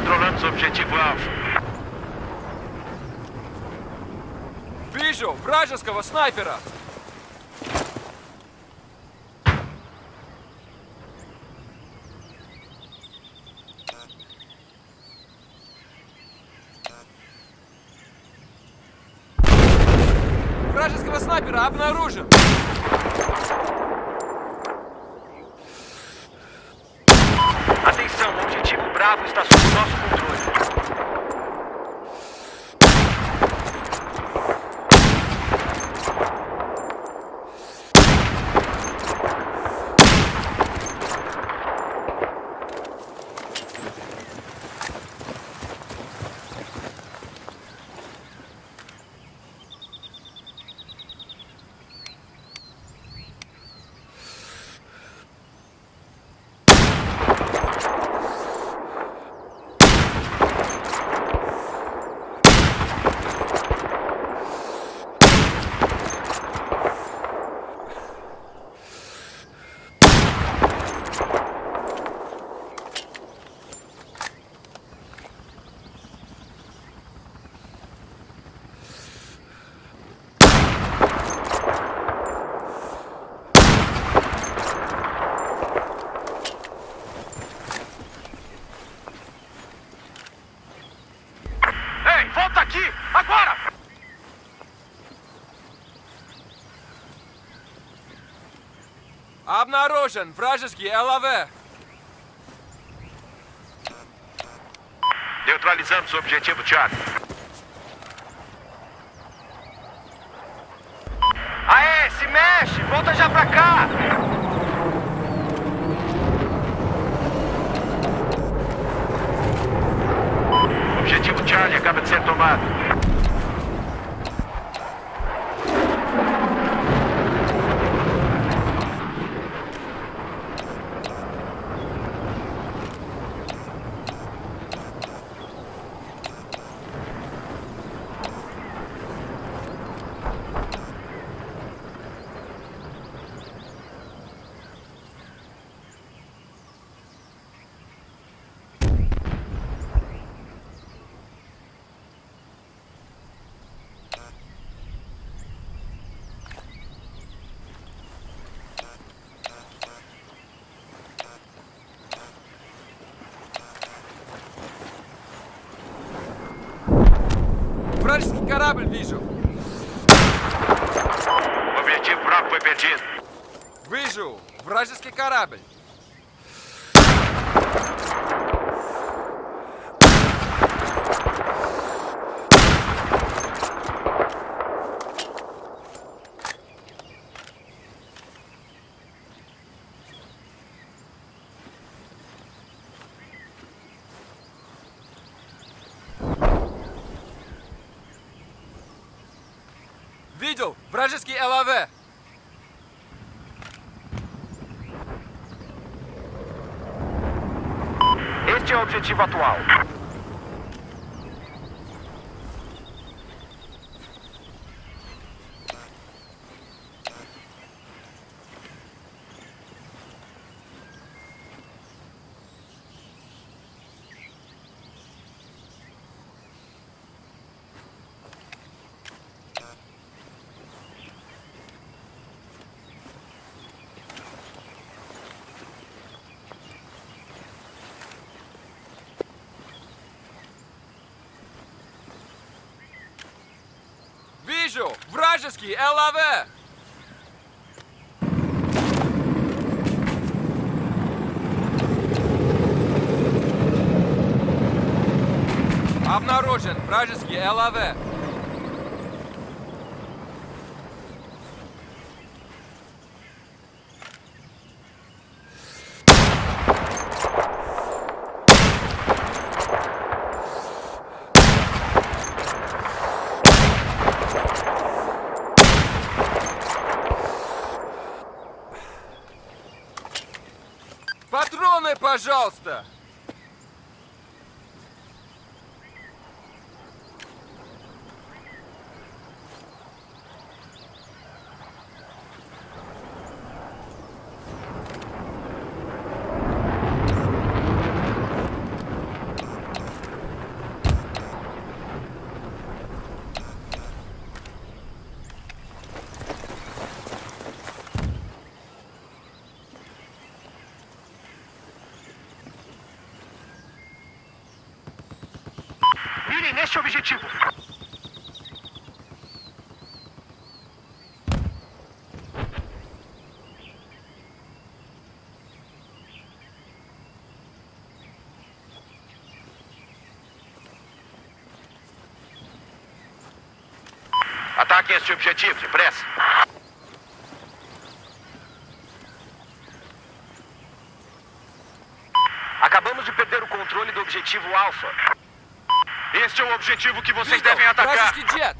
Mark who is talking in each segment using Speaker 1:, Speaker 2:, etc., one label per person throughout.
Speaker 1: Controlamos o objetivo-alvo.
Speaker 2: Вижу вражеского снайпера! Вражеского снайпера обнаружен!
Speaker 1: Bravo está sob nosso controle.
Speaker 2: Обнаружен вражеский ЛАВ!
Speaker 1: Neutralizamos o objetivo Charlie. Aê, se mexe! Volta já pra cá! Objetivo Charlie acaba de ser tomado.
Speaker 2: Вражеский корабль вижу!
Speaker 1: Objetivo Bravo foi perdido.
Speaker 2: Вижу вражеский корабль! Видел вражеский ЛАВ!
Speaker 1: Este é o objetivo atual.
Speaker 2: Вижу вражеский ЛАВ! Обнаружен вражеский ЛАВ! Патроны, пожалуйста!
Speaker 1: Objetivo.
Speaker 3: Ataque este objetivo, depressa. Acabamos de perder o controle do objetivo Alpha.
Speaker 1: Este é o objetivo que vocês devem atacar.
Speaker 2: Que
Speaker 3: dia...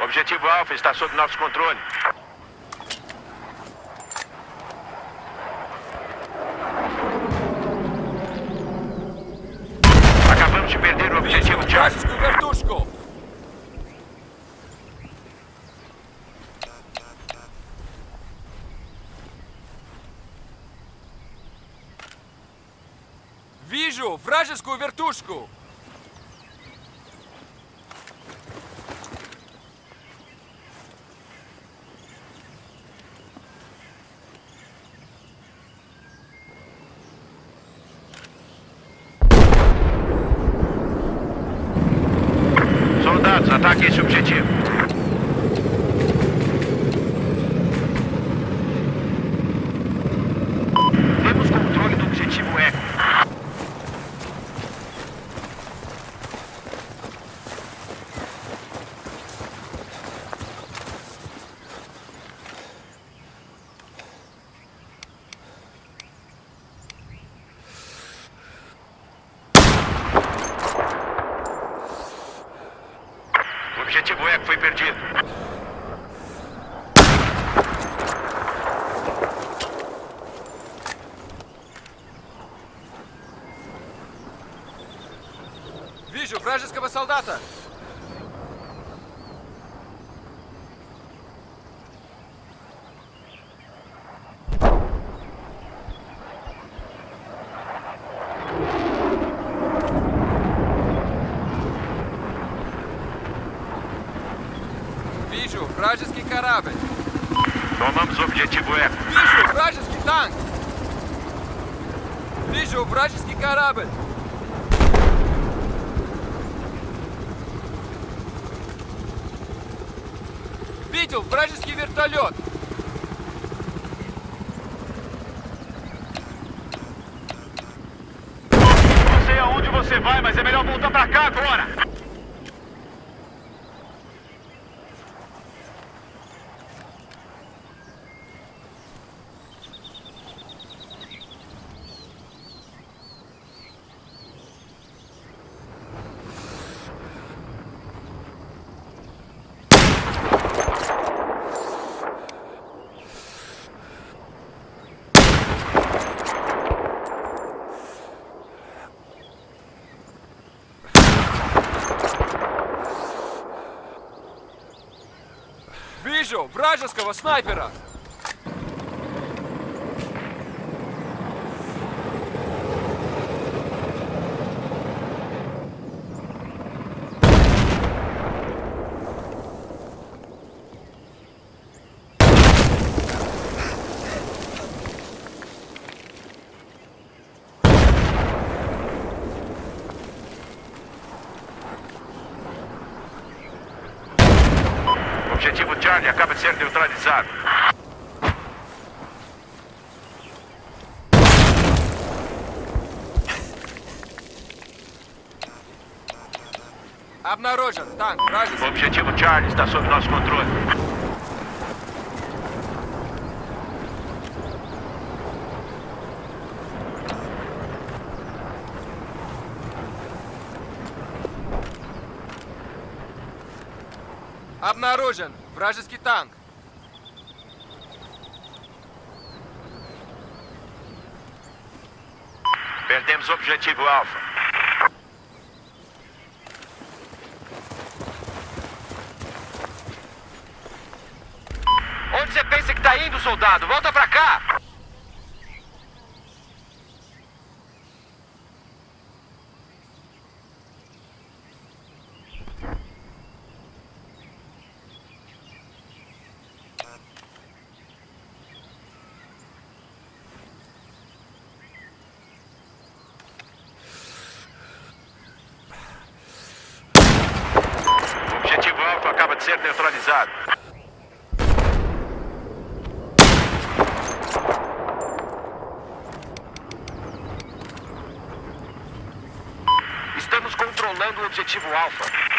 Speaker 3: Objetivo Alfa está sob nosso controle.
Speaker 2: Вижу вражескую вертушку!
Speaker 3: Soldados, ataque esse objetivo. Temos controle do objetivo Echo. O perdido.
Speaker 2: Вижу вражеского солдата! Вижу вражеский корабль!
Speaker 3: Tomamos o objetivo Echo.
Speaker 2: Вижу вражеский танк! Вижу вражеский корабль! Видел вражеский вертолет!
Speaker 1: Não sei aonde você vai, mas é melhor voltar pra
Speaker 2: Вижу вражеского снайпера!
Speaker 3: O objetivo Charlie acaba de ser neutralizado.
Speaker 2: Обнаружен танк вражеский!
Speaker 3: Charlie está sob nosso controle.
Speaker 2: Обнаружен вражеский танк!
Speaker 3: Perdemos o objetivo Alpha. Onde você que tá indo, soldado. Volta pra cá. Objetivo alfa.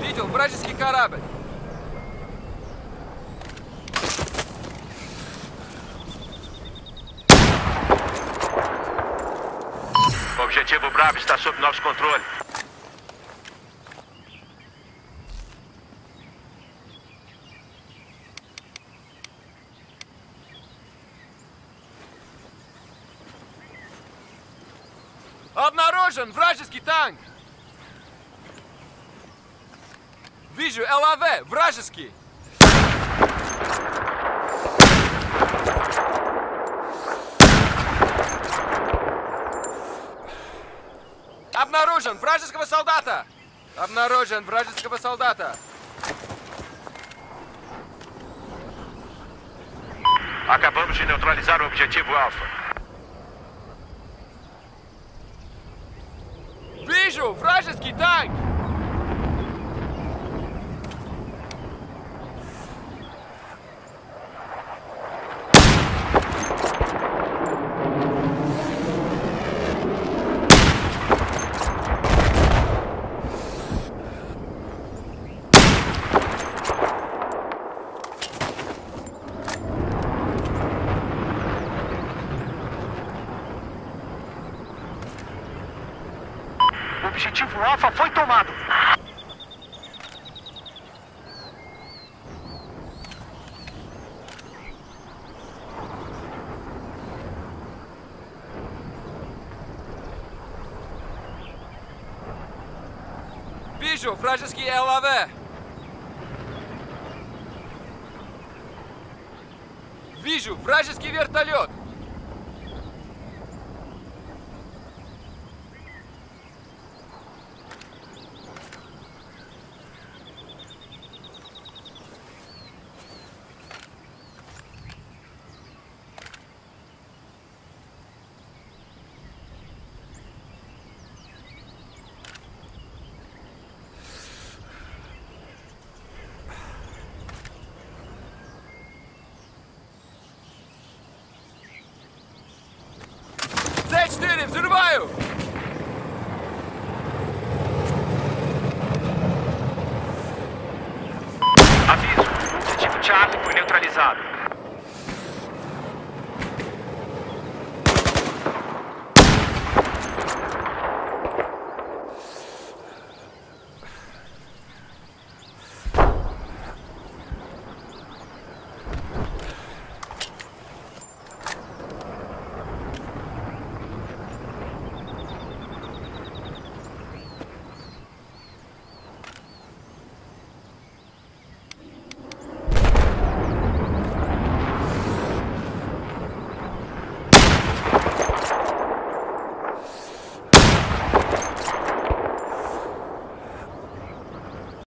Speaker 2: Видел вражеский корабль.
Speaker 3: O objetivo Bravo está sob nosso controle.
Speaker 2: Обнаружен вражеский танк! Вижу ЛАВ, вражеский! Обнаружен вражеского солдата! Обнаружен вражеского солдата!
Speaker 3: Acabamos de neutralizar o objetivo Alfa.
Speaker 2: Вижу вражеский танк!
Speaker 3: objetivo Alfa foi tomado.
Speaker 2: Вижу вражеский ЛАВ! Вижу вражеский вертолет! Sampaio!
Speaker 3: Aviso. O objetivo Charlie foi neutralizado.